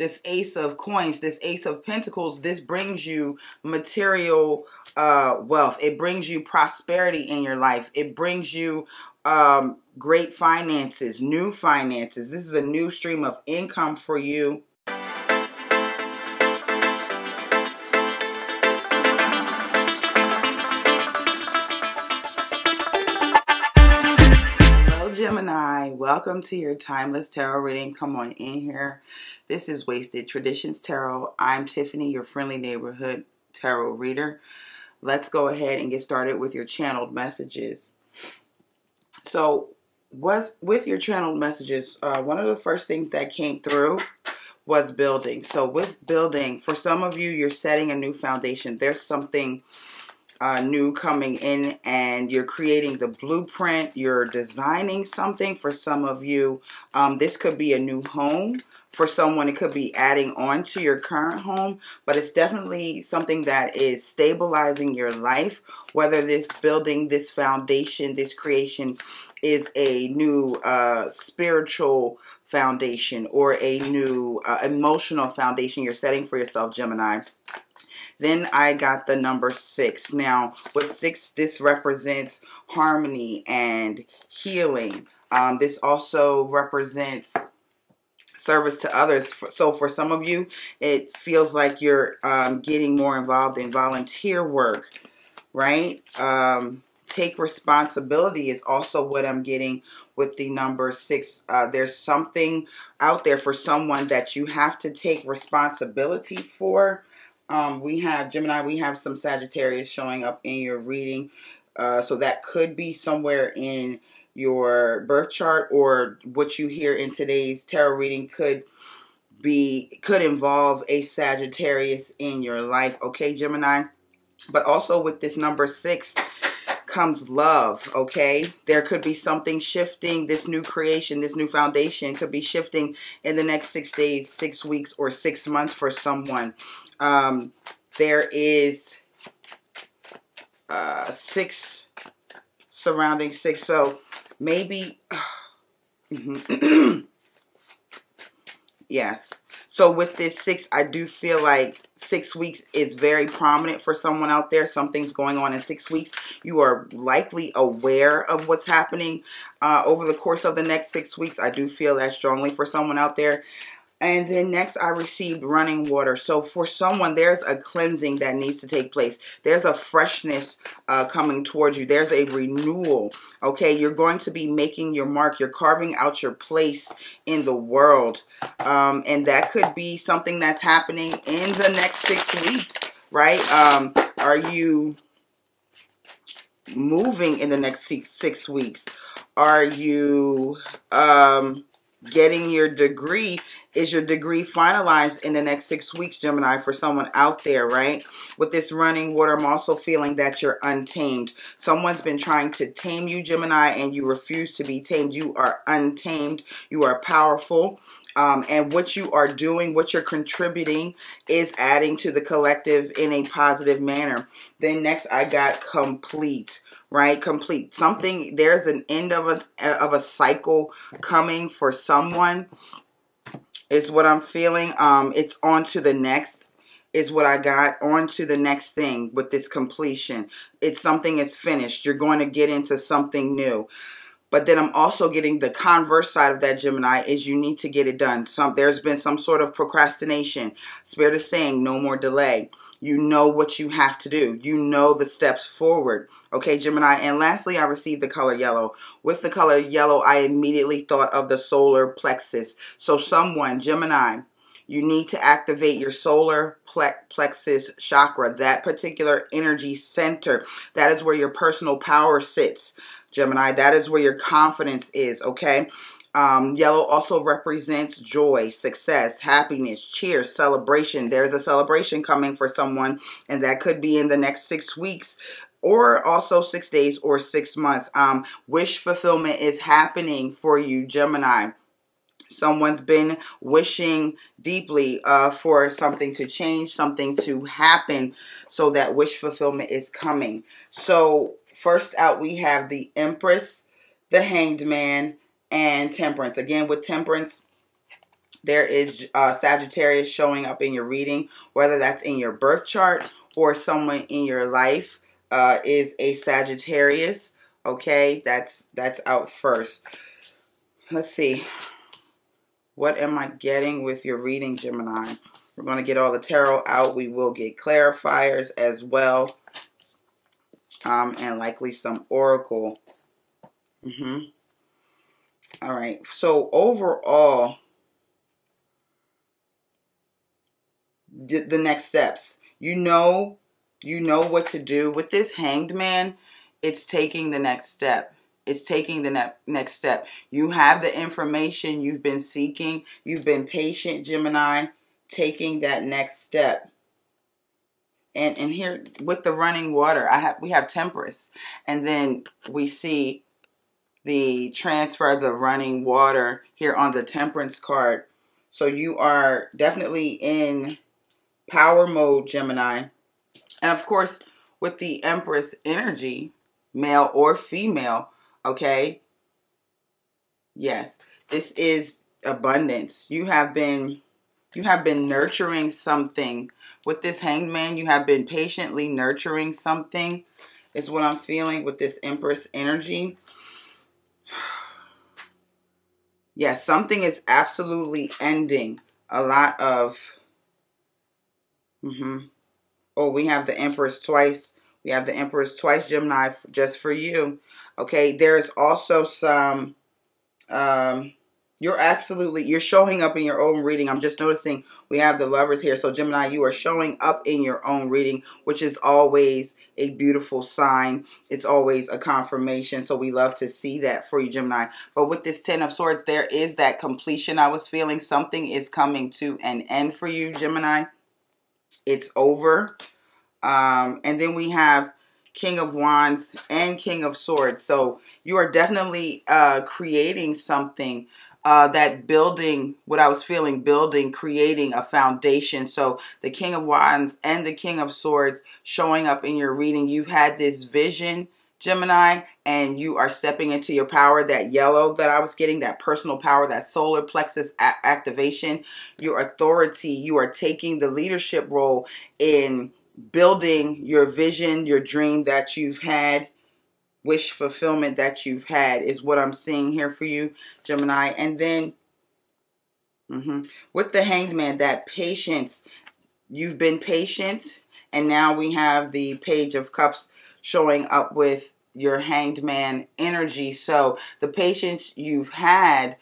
this ace of coins, this ace of pentacles, this brings you material uh, wealth. It brings you prosperity in your life. It brings you um, great finances, new finances. This is a new stream of income for you. Welcome to your timeless tarot reading. Come on in here. This is Waisted Traditions Tarot. I'm Tiffany, your friendly neighborhood tarot reader. Let's go ahead and get started with your channeled messages. So, with, with your channeled messages, uh, one of the first things that came through was building. So, with building, for some of you, you're setting a new foundation. There's something uh, new coming in and you're creating the blueprint, you're designing something for some of you. Um, this could be a new home. For someone, it could be adding on to your current home, but it's definitely something that is stabilizing your life. Whether this building, this foundation, this creation is a new uh, spiritual foundation or a new uh, emotional foundation you're setting for yourself, Gemini. Then I got the number six. Now, with six, this represents harmony and healing. Um, this also represents service to others. So for some of you, it feels like you're um, getting more involved in volunteer work, right? Um, take responsibility is also what I'm getting with the number six. Uh, there's something out there for someone that you have to take responsibility for. Um, we have Gemini, we have some Sagittarius showing up in your reading. Uh, so that could be somewhere in your birth chart or what you hear in today's tarot reading could be could involve a Sagittarius in your life. Okay, Gemini. But also with this number six comes love, okay? There could be something shifting, this new creation, this new foundation could be shifting in the next six days, six weeks, or six months for someone. Um, there is uh, six surrounding six. So maybe, yes. So with this six, I do feel like six weeks is very prominent for someone out there. Something's going on in six weeks. You are likely aware of what's happening uh, over the course of the next six weeks. I do feel that strongly for someone out there. And then next, I received running water. So for someone, there's a cleansing that needs to take place. There's a freshness uh, coming towards you. There's a renewal. Okay, you're going to be making your mark. You're carving out your place in the world. Um, and that could be something that's happening in the next six weeks, right? Um, are you moving in the next six, six weeks? Are you... Um, getting your degree is your degree finalized in the next six weeks, Gemini, for someone out there, right? With this running water, I'm also feeling that you're untamed. Someone's been trying to tame you, Gemini, and you refuse to be tamed. You are untamed. You are powerful. Um, and what you are doing, what you're contributing is adding to the collective in a positive manner. Then next I got complete right? Complete. Something, there's an end of a, of a cycle coming for someone. Is what I'm feeling. Um, it's on to the next is what I got on to the next thing with this completion. It's something is finished. You're going to get into something new. But then I'm also getting the converse side of that Gemini is you need to get it done. Some There's been some sort of procrastination. Spirit is saying no more delay. You know what you have to do. You know the steps forward. Okay, Gemini. And lastly, I received the color yellow. With the color yellow, I immediately thought of the solar plexus. So someone, Gemini, you need to activate your solar plexus chakra, that particular energy center. That is where your personal power sits, Gemini. That is where your confidence is, okay? Um, yellow also represents joy, success, happiness, cheer, celebration. There's a celebration coming for someone, and that could be in the next six weeks or also six days or six months. Um, wish fulfillment is happening for you, Gemini. Someone's been wishing deeply uh, for something to change, something to happen, so that wish fulfillment is coming. So, first out, we have the Empress, the Hanged Man, and temperance. Again, with temperance, there is uh, Sagittarius showing up in your reading, whether that's in your birth chart or someone in your life uh, is a Sagittarius. Okay, that's that's out first. Let's see. What am I getting with your reading, Gemini? We're going to get all the tarot out. We will get clarifiers as well. Um, and likely some oracle. Mm-hmm. All right. So overall, the next steps. You know, you know what to do with this hanged man. It's taking the next step. It's taking the ne- next step. You have the information you've been seeking. You've been patient, Gemini, taking that next step. And and here with the running water, I have we have temperance, and then we see the transfer of the running water here on the temperance card. So you are definitely in power mode, Gemini. And of course, with the Empress energy, male or female, okay? Yes, this is abundance. You have been you have been nurturing something. With this hanged man, you have been patiently nurturing something. Is what I'm feeling with this Empress energy. Yes, something is absolutely ending. A lot of Mm-hmm. Oh, we have the Empress twice. We have the Empress twice, Gemini, just for you. Okay, there's also some, um, you're absolutely, you're showing up in your own reading. I'm just noticing we have the lovers here. So Gemini, you are showing up in your own reading, which is always a beautiful sign. It's always a confirmation. So we love to see that for you, Gemini. But with this Ten of Swords, there is that completion I was feeling. Something is coming to an end for you, Gemini it's over. Um, and then we have King of Wands and King of Swords. So you are definitely uh, creating something uh, that building, what I was feeling, building, creating a foundation. So the King of Wands and the King of Swords showing up in your reading. You've had this vision Gemini, and you are stepping into your power, that yellow that I was getting, that personal power, that solar plexus activation, your authority, you are taking the leadership role in building your vision, your dream that you've had, wish fulfillment that you've had is what I'm seeing here for you, Gemini. And then mm-hmm, with the hanged man, that patience, you've been patient, and now we have the page of cups showing up with your hanged man energy. So the patience you've had,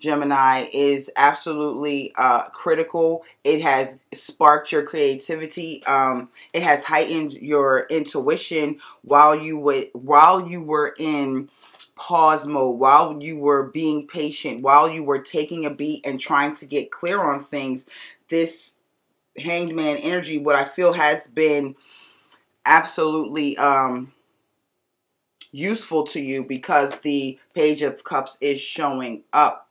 Gemini, is absolutely uh, critical. It has sparked your creativity. Um, it has heightened your intuition while you would while you were in pause mode, while you were being patient, while you were taking a beat and trying to get clear on things. This hanged man energy, what I feel has been absolutely um, useful to you because the page of cups is showing up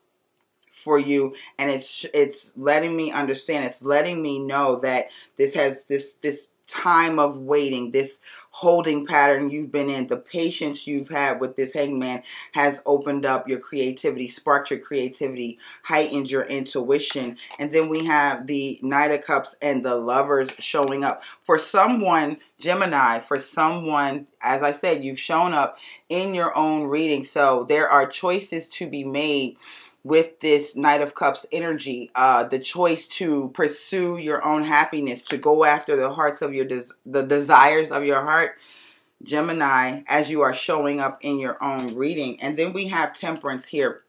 for you and it's it's letting me understand it's letting me know that this has this this time of waiting this holding pattern you've been in, the patience you've had with this hangman has opened up your creativity, sparked your creativity, heightened your intuition. And then we have the Knight of Cups and the Lovers showing up. For someone, Gemini, for someone, as I said, you've shown up in your own reading. So there are choices to be made with this Knight of Cups energy, uh, the choice to pursue your own happiness, to go after the hearts of your des- the desires of your heart, Gemini, as you are showing up in your own reading. And then we have Temperance here.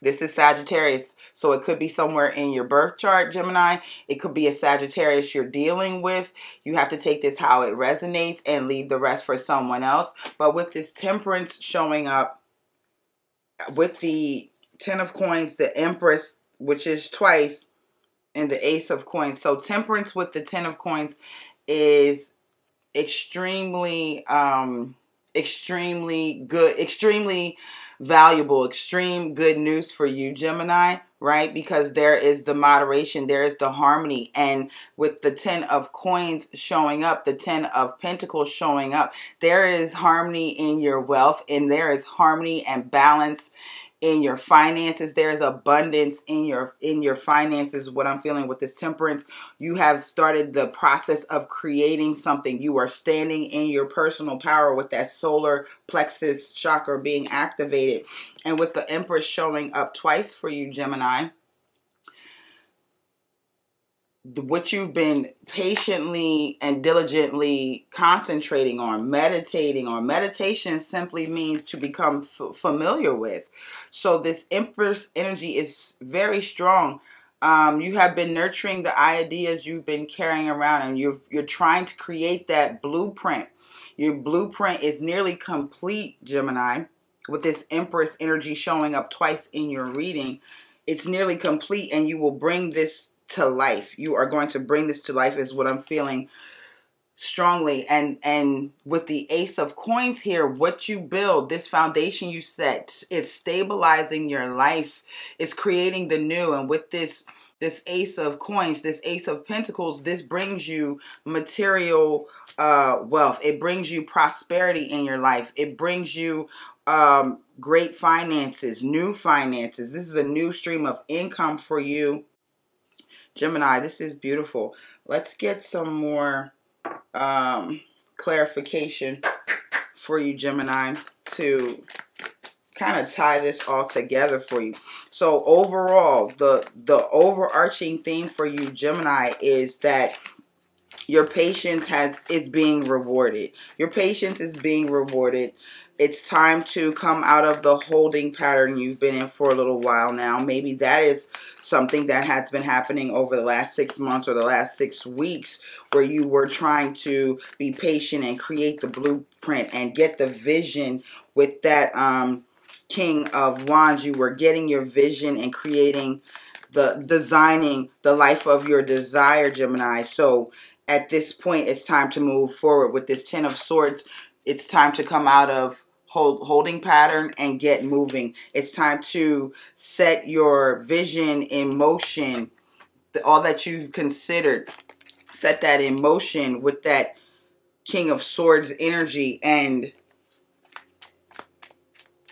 This is Sagittarius, so it could be somewhere in your birth chart, Gemini. It could be a Sagittarius you're dealing with. You have to take this how it resonates and leave the rest for someone else. But with this Temperance showing up with the Ten of Coins, the Empress, which is twice, and the Ace of Coins. So Temperance with the Ten of Coins is extremely, um, extremely good, extremely valuable, extreme good news for you, Gemini, right? Because there is the moderation, there is the harmony. And with the 10 of coins showing up, the 10 of pentacles showing up, there is harmony in your wealth and there is harmony and balance in your finances. There is abundance in your in your finances what i'm feeling with this temperance. You have started the process of creating something. You are standing in your personal power with that solar plexus chakra being activated. And with the empress showing up twice for you gemini what you've been patiently and diligently concentrating on, meditating on. Meditation simply means to become f- familiar with. So this Empress energy is very strong. Um, you have been nurturing the ideas you've been carrying around, and you're you're trying to create that blueprint. Your blueprint is nearly complete, Gemini, with this Empress energy showing up twice in your reading. It's nearly complete, and you will bring this to life. You are going to bring this to life is what I'm feeling strongly. And and with the ace of coins here what you build this foundation you set is stabilizing your life is creating the new. And with this this ace of coins this ace of pentacles this brings you material uh wealth. It brings you prosperity in your life. It brings you um great finances new finances. This is a new stream of income for you Gemini, this is beautiful. Let's get some more um, clarification for you, Gemini, to kind of tie this all together for you. So overall, the the overarching theme for you, Gemini, is that your patience has is being rewarded. Your patience is being rewarded it's time to come out of the holding pattern you've been in for a little while now. Maybe that is something that has been happening over the last six months or the last six weeks where you were trying to be patient and create the blueprint and get the vision with that um, King of Wands. You were getting your vision and creating the designing the life of your desire, Gemini. So at this point, it's time to move forward with this Ten of Swords. It's time to come out of hold, holding pattern and get moving. It's time to set your vision in motion. All that you've considered, set that in motion with that King of Swords energy. And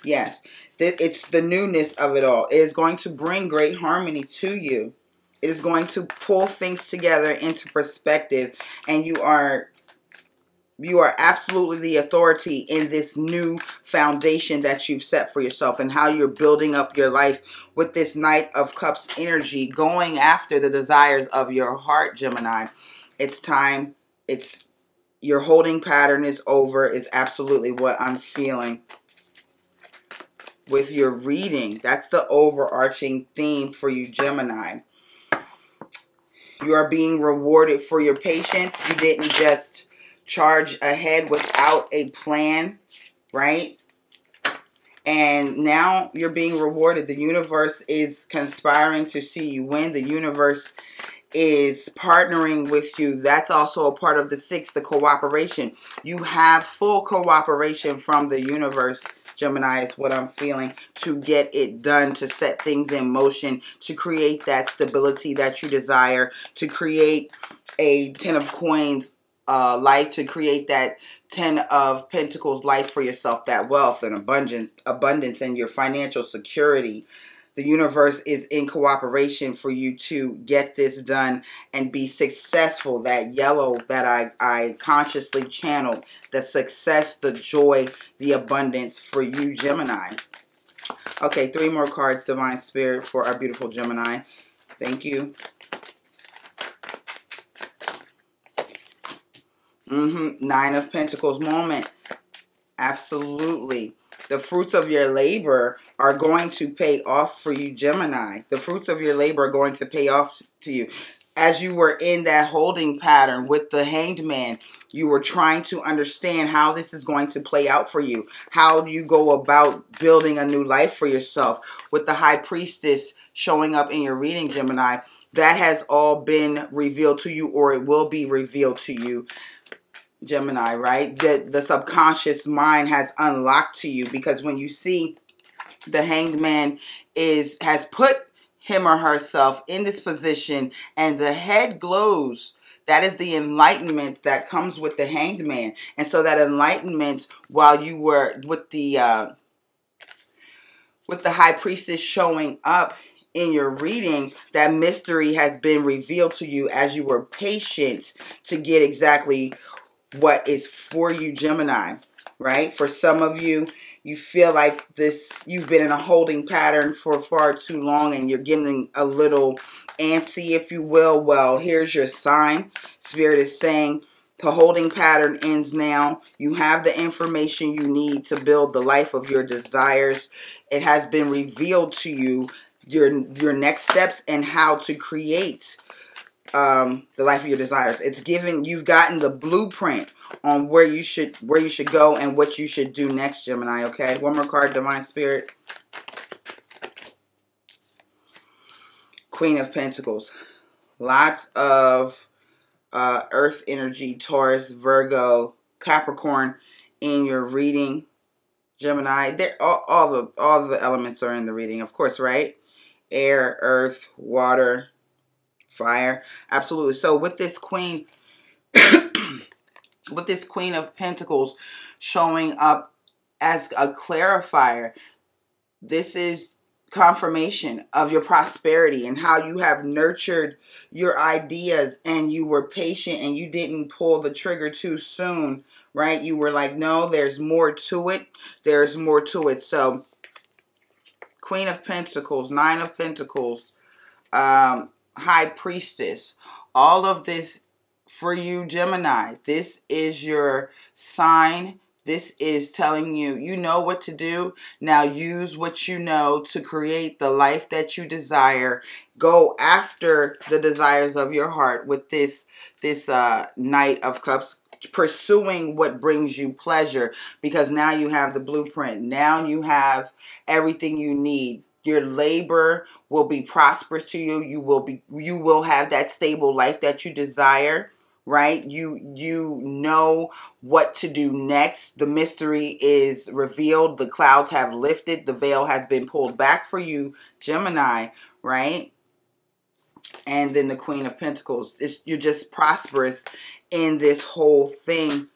yes, it's the newness of it all. It is going to bring great harmony to you. It is going to pull things together into perspective. And you are you are absolutely the authority in this new foundation that you've set for yourself and how you're building up your life with this Knight of Cups energy, going after the desires of your heart, Gemini. It's time. It's your holding pattern is over, is absolutely what I'm feeling with your reading. That's the overarching theme for you, Gemini. You are being rewarded for your patience. You didn't just charge ahead without a plan, right? And now you're being rewarded. The universe is conspiring to see you win. The universe is partnering with you. That's also a part of the six, the cooperation. You have full cooperation from the universe, Gemini, is what I'm feeling, to get it done, to set things in motion, to create that stability that you desire, to create a Ten of Coins uh, life to create that ten of pentacles life for yourself that wealth and abundance abundance and your financial security. The universe is in cooperation for you to get this done and be successful. That yellow that i i consciously channeled the success the joy the abundance for you gemini. Okay three more cards divine spirit for our beautiful gemini. Thank you Mm-hmm. Nine of Pentacles moment. Absolutely. The fruits of your labor are going to pay off for you, Gemini. The fruits of your labor are going to pay off to you. As you were in that holding pattern with the hanged man, you were trying to understand how this is going to play out for you. How do you go about building a new life for yourself? With the high priestess showing up in your reading, Gemini, that has all been revealed to you or it will be revealed to you. Gemini, right? That the subconscious mind has unlocked to you because when you see the hanged man is has put him or herself in this position and the head glows that is the enlightenment that comes with the hanged man and so that enlightenment while you were with the uh with the high priestess showing up in your reading, that mystery has been revealed to you as you were patient to get exactly what is for you, Gemini, right? For some of you, you feel like this you've been in a holding pattern for far too long and you're getting a little antsy if you will. Well here's your sign. Spirit is saying the holding pattern ends now. You have the information you need to build the life of your desires. It has been revealed to you your your next steps and how to create um, the life of your desires. It's given you've gotten the blueprint on where you should where you should go and what you should do next, Gemini. Okay, one more card, Divine Spirit. Queen of Pentacles. Lots of uh, Earth energy, Taurus, Virgo, Capricorn in your reading, Gemini. There, all, all the all the elements are in the reading, of course, right? Air, Earth, Water, Fire. Absolutely. So with this Queen, with this Queen of Pentacles showing up as a clarifier, this is confirmation of your prosperity and how you have nurtured your ideas and you were patient and you didn't pull the trigger too soon, right? You were like, no, there's more to it. There's more to it. So, Queen of Pentacles, Nine of Pentacles, um, High Priestess, all of this for you, Gemini. This is your sign this is telling you, you know what to do. Now use what you know to create the life that you desire. Go after the desires of your heart with this, this uh, Knight of Cups pursuing what brings you pleasure because now you have the blueprint. Now you have everything you need your labor will be prosperous to you. You will be you will have that stable life that you desire right? You you know what to do next. The mystery is revealed. The clouds have lifted. The veil has been pulled back for you gemini right? And then the queen of pentacles. It's, you're just prosperous in this whole thing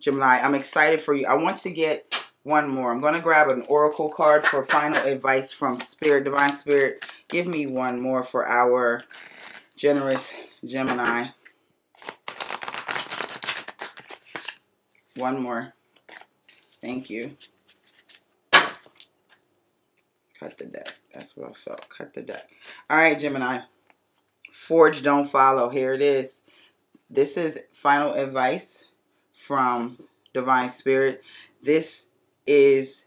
gemini. I'm excited for you. I want to get one more i'm going to grab an oracle card for final advice from spirit divine spirit give me one more for our generous gemini One more. Thank you. Cut the deck. That's what I felt. Cut the deck. All right, Gemini. Forge, don't follow. Here it is. This is final advice from Divine Spirit. This is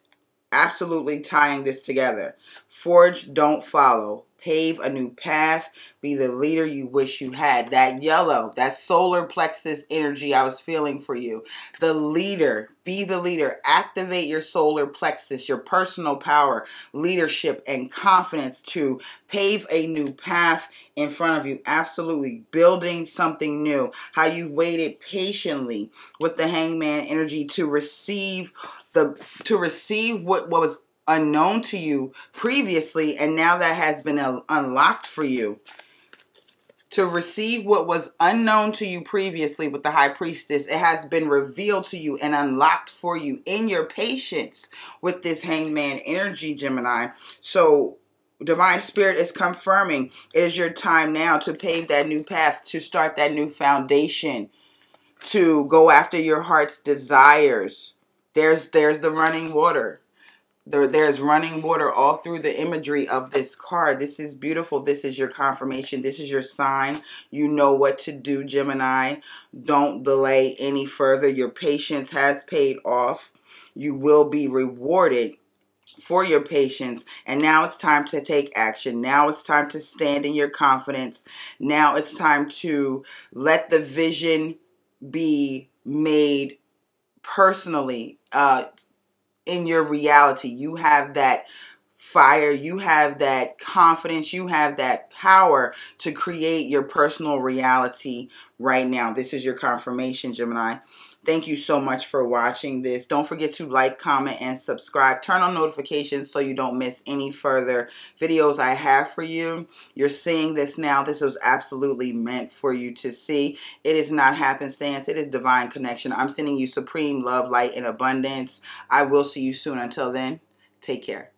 absolutely tying this together. Forge, don't follow pave a new path, be the leader you wish you had. That yellow, that solar plexus energy I was feeling for you. The leader, be the leader. Activate your solar plexus, your personal power, leadership, and confidence to pave a new path in front of you. Absolutely. Building something new. How you waited patiently with the hangman energy to receive the to receive what, what was unknown to you previously, and now that has been unlocked for you. To receive what was unknown to you previously with the high priestess, it has been revealed to you and unlocked for you in your patience with this hangman energy, Gemini. So, divine spirit is confirming it is your time now to pave that new path, to start that new foundation, to go after your heart's desires. There's there's the running water there, there's running water all through the imagery of this card. This is beautiful. This is your confirmation. This is your sign. You know what to do, Gemini. Don't delay any further. Your patience has paid off. You will be rewarded for your patience. And now it's time to take action. Now it's time to stand in your confidence. Now it's time to let the vision be made personally. Uh, in your reality. You have that fire, you have that confidence, you have that power to create your personal reality right now. This is your confirmation, Gemini. Thank you so much for watching this. Don't forget to like, comment, and subscribe. Turn on notifications so you don't miss any further videos I have for you. You're seeing this now. This was absolutely meant for you to see. It is not happenstance. It is divine connection. I'm sending you supreme love, light, and abundance. I will see you soon. Until then, take care.